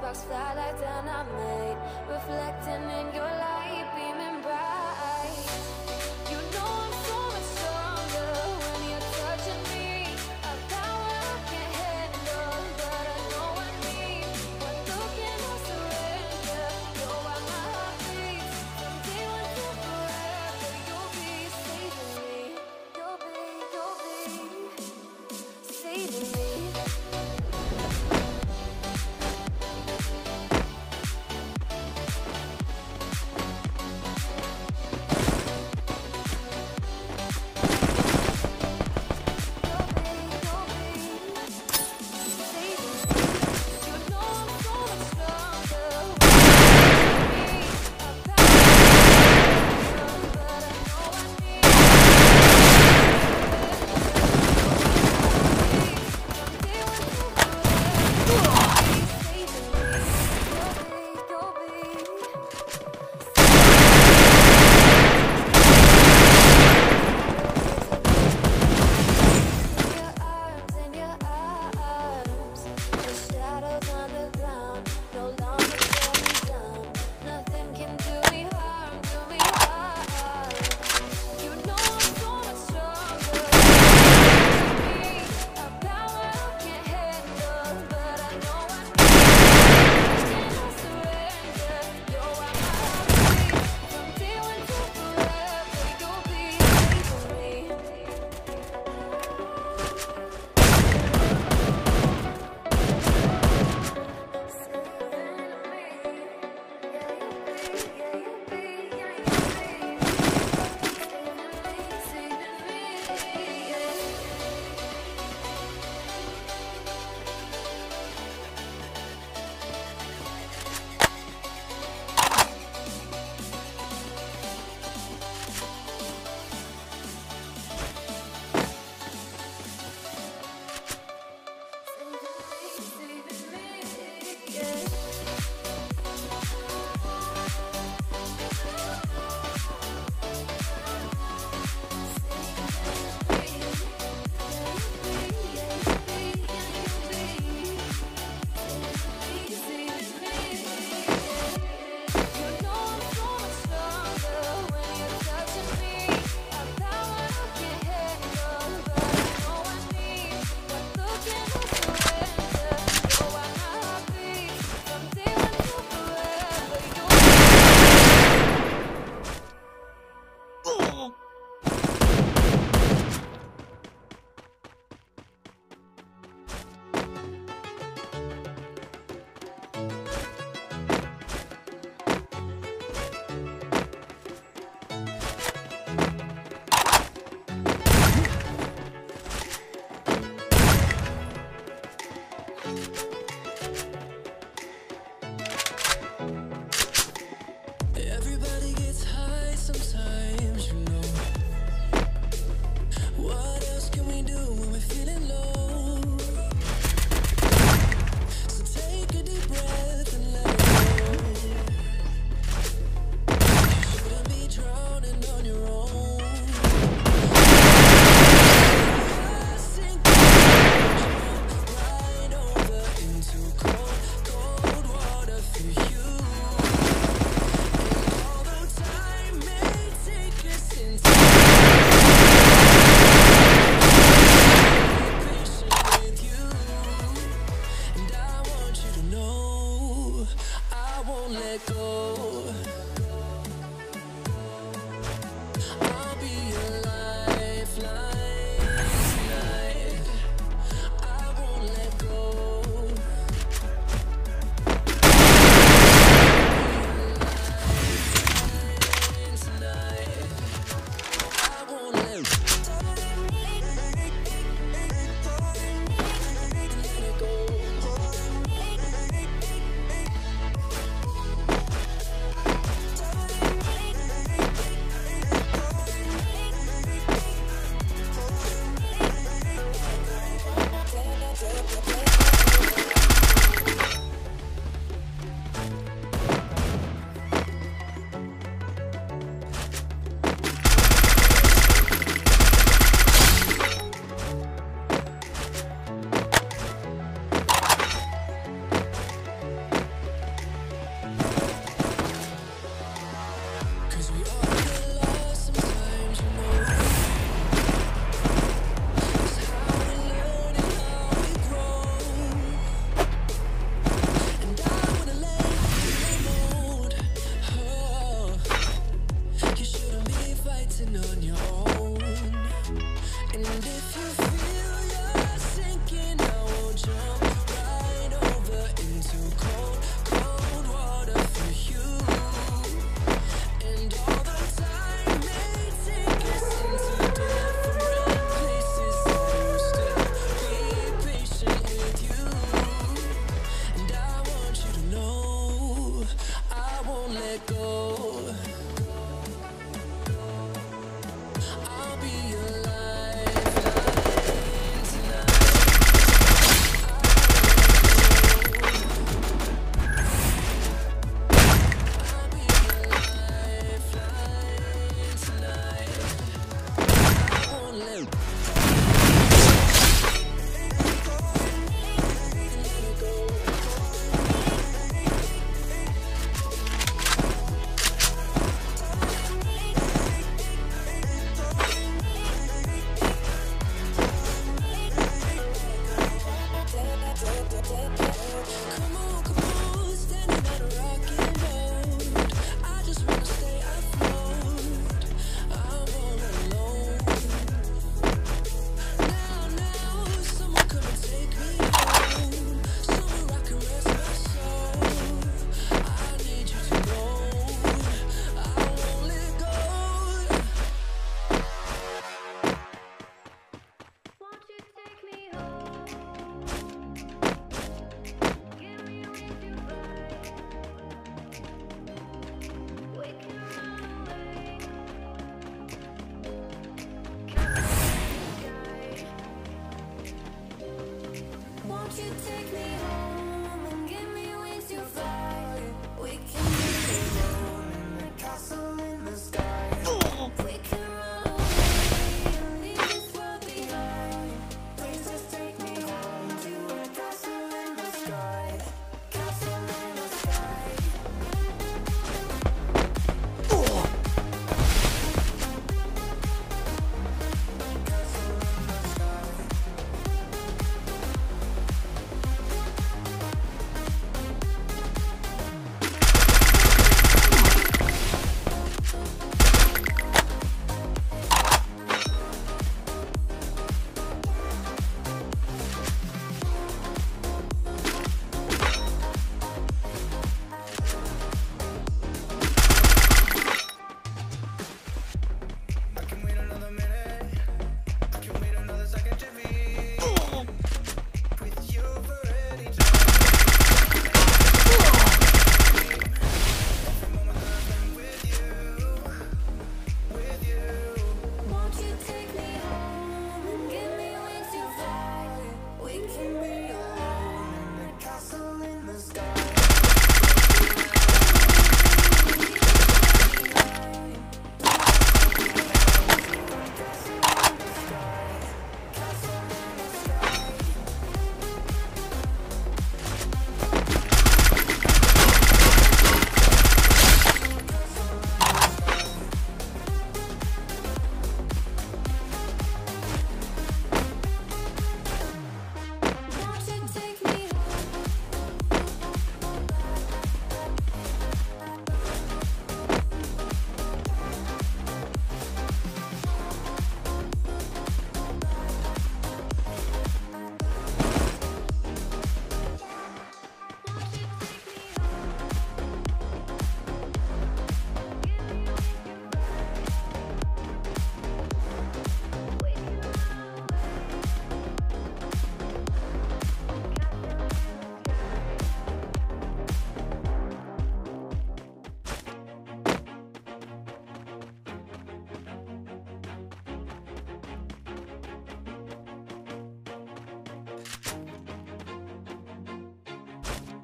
sparks fly like dynamite, reflecting Won't you take me home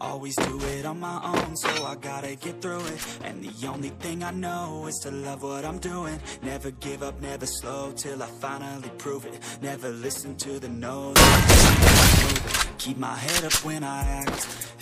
Always do it on my own, so I gotta get through it. And the only thing I know is to love what I'm doing. Never give up, never slow till I finally prove it. Never listen to the no's. Keep my head up when I act.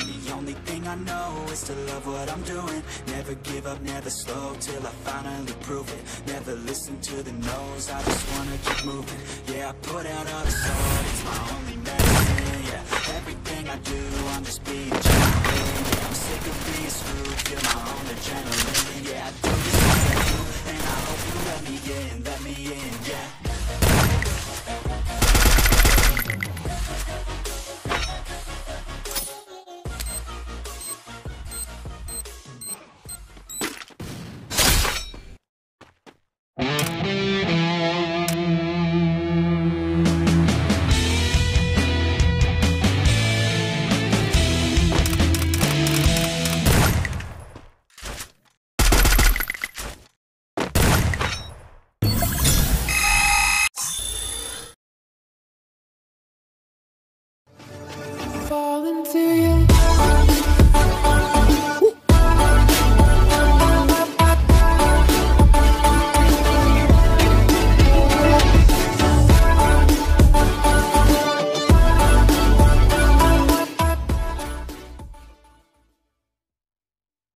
the only thing I know is to love what I'm doing. Never give up, never slow, till I finally prove it. Never listen to the no's, I just wanna keep moving. Yeah, I put out all the soul, it's my only medicine, yeah. Everything I do, I'm just being genuine yeah, I'm sick of being screwed, feel my own adrenaline Yeah, I do this for you, and I hope you let me in, let me in.